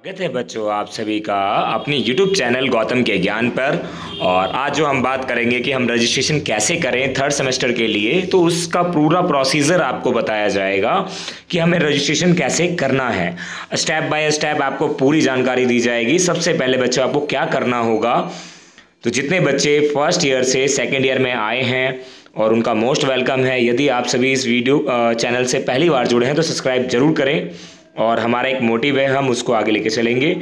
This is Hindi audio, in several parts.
स्वागत है बच्चों आप सभी का अपनी YouTube चैनल गौतम के ज्ञान पर। और आज जो हम बात करेंगे कि हम रजिस्ट्रेशन कैसे करें थर्ड सेमेस्टर के लिए तो उसका पूरा प्रोसीजर आपको बताया जाएगा कि हमें रजिस्ट्रेशन कैसे करना है। स्टेप बाय स्टेप आपको पूरी जानकारी दी जाएगी। सबसे पहले बच्चों आपको क्या करना होगा तो जितने बच्चे फ़र्स्ट ईयर से सेकेंड ईयर में आए हैं और उनका मोस्ट वेलकम है, यदि आप सभी इस वीडियो चैनल से पहली बार जुड़े हैं तो सब्सक्राइब ज़रूर करें। और हमारा एक मोटिव है, हम उसको आगे लेके चलेंगे।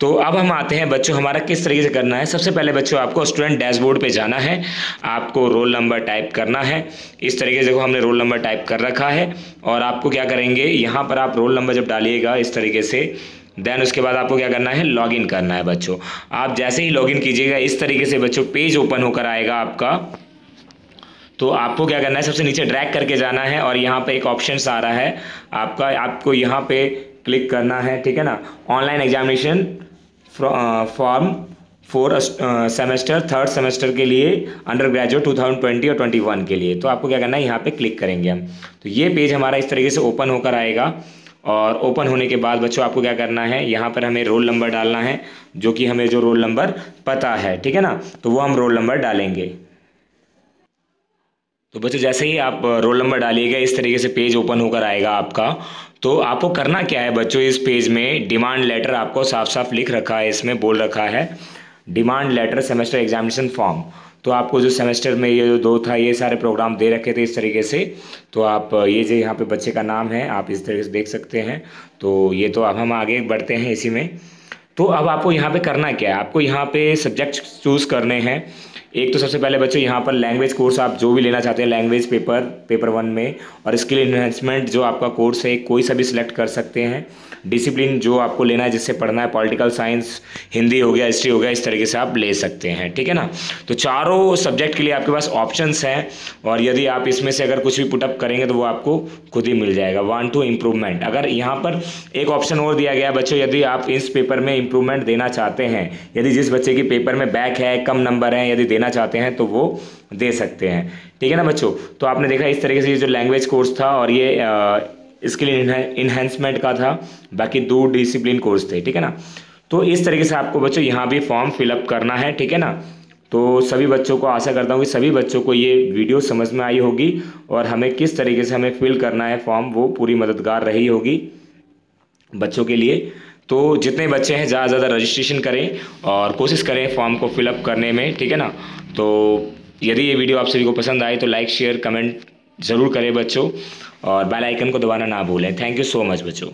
तो अब हम आते हैं, बच्चों, हमारा किस तरीके से करना है? सबसे पहले बच्चों, आपको स्टूडेंट डैशबोर्ड पे जाना है। आपको रोल नंबर टाइप करना है। इस तरीके से देखो, हमने रोल नंबर टाइप कर रखा है। और आपको क्या करेंगे, यहाँ पर आप रोल नंबर जब डालिएगा इस तरीके से देन उसके बाद आपको क्या करना है? लॉगिन करना है, बच्चों। आप जैसे ही लॉगिन कीजिएगा, इस तरीके से बच्चों पेज ओपन होकर आएगा आपका। तो आपको क्या करना है? सबसे नीचे ड्रैग करके जाना है और यहाँ पे एक ऑप्शन आ रहा है। आपका, आपको यहाँ पे क्लिक करना है, ठीक है ना? Online examination form four semester third semester के लिए under graduate two thousand twenty और ट्वेंटी वन के लिए। तो आपको क्या करना है? यहाँ पे क्लिक करेंगे हम। तो ये पेज हमारा इस तरीके से ओपन होकर आएगा और ओपन होने के बाद बच्चों, आपको क्या करना है? यहाँ पर हमें रोल नंबर डालना है, जो कि हमें जो रोल नंबर पता है, ठीक है ना? तो वो हम रोल नंबर डालेंगे। तो बच्चों, जैसे ही आप रोल नंबर डालिएगा इस तरीके से पेज ओपन होकर आएगा आपका तो आपको करना क्या है बच्चों, इस पेज में डिमांड लेटर आपको साफ़ साफ़ लिख रखा है, इसमें बोल रखा है demand letter semester examination form तो आपको जो सेमेस्टर में ये जो दो था, ये सारे प्रोग्राम दे रखे थे इस तरीके से तो आप ये जो यहाँ पे बच्चे का नाम है, आप इस तरीके से देख सकते हैं तो ये तो अब हम आगे बढ़ते हैं इसी में. तो अब आपको यहाँ पे करना क्या है? आपको यहाँ पे सब्जेक्ट चूज़ करने हैं एक तो सबसे पहले बच्चों, यहाँ पर लैंग्वेज कोर्स आप जो भी लेना चाहते हैं लैंग्वेज पेपर पेपर वन में, और स्किल इन्हेंसमेंट जो आपका कोर्स है, कोई सा भी सिलेक्ट कर सकते हैं। डिसिप्लिन जो आपको लेना है, जिससे पढ़ना है पॉलिटिकल साइंस हिंदी हो गया हिस्ट्री हो गया, इस तरीके से आप ले सकते हैं, ठीक है ना? तो चारों सब्जेक्ट के लिए आपके पास ऑप्शंस हैं, और यदि आप इसमें से अगर कुछ भी पुटअप करेंगे तो वो आपको खुद ही मिल जाएगा। वन टू इम्प्रूवमेंट अगर यहाँ पर एक ऑप्शन और दिया गया बच्चों, यदि आप इस पेपर में इम्प्रूवमेंट देना चाहते हैं, यदि जिस बच्चे के पेपर में बैक है, कम नंबर है, यदि देना चाहते हैं तो वो दे सकते हैं। ठीक है ना बच्चों? तो आपने देखा इस तरीके से ये जो लैंग्वेज कोर्स था और ये इसके लिए इन्हेंसमेंट का था, बाकी दो डिसिप्लिन कोर्स थे, ठीक है ना? तो इस तरीके से आपको बच्चों यहाँ भी फॉर्म फिलअप करना है, ठीक है ना? तो सभी बच्चों को आशा करता हूँ कि सभी बच्चों को ये वीडियो समझ में आई होगी और हमें किस तरीके से हमें फिल करना है फॉर्म वो पूरी मददगार रही होगी बच्चों के लिए। तो जितने बच्चे हैं, ज़्यादा ज़्यादा रजिस्ट्रेशन करें और कोशिश करें फॉर्म को फिलअप करने में, ठीक है ना? तो यदि ये वीडियो आप सभी को पसंद आए तो लाइक शेयर कमेंट ज़रूर करें बच्चों और बेल आइकन को दबाना ना भूलें। थैंक यू सो मच बच्चों।